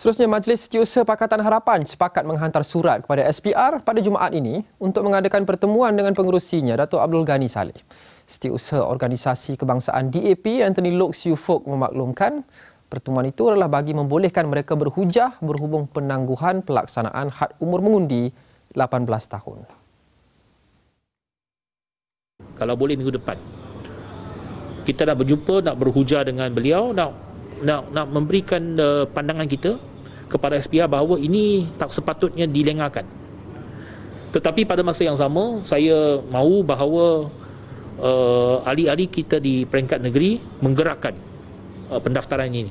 Seterusnya, Majlis Setiausaha Pakatan Harapan sepakat menghantar surat kepada SPR pada Jumaat ini untuk mengadakan pertemuan dengan pengerusinya, Datuk Abdul Ghani Saleh. Setiausaha Organisasi Kebangsaan DAP, Anthony Lok Siu Fok memaklumkan pertemuan itu adalah bagi membolehkan mereka berhujah berhubung penangguhan pelaksanaan had umur mengundi 18 tahun. Kalau boleh minggu depan. Kita nak berjumpa, nak berhujah dengan beliau, nak nak nak memberikan uh, pandangan kita kepada SPR bahawa ini tak sepatutnya dilengahkan. Tetapi pada masa yang sama, saya mahu bahawa uh, ahli-ahli kita di peringkat negeri menggerakkan uh, pendaftaran ini.